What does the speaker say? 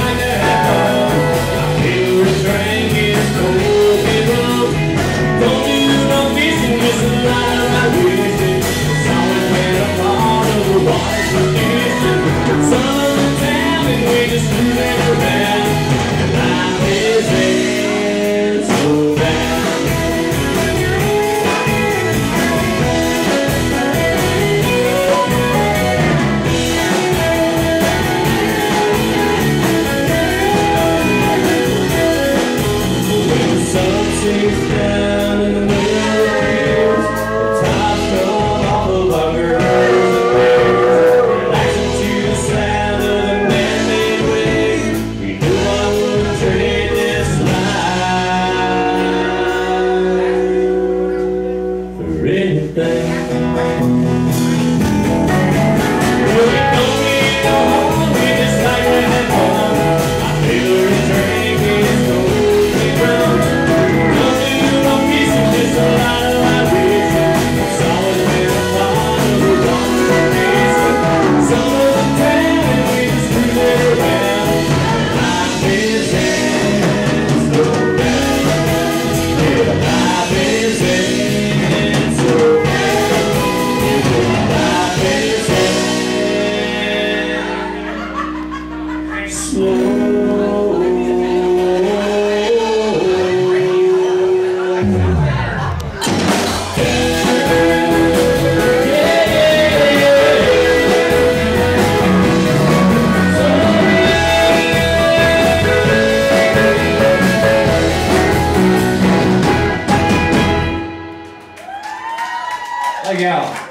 just like to have fun. Favorite Jesus can. y'all.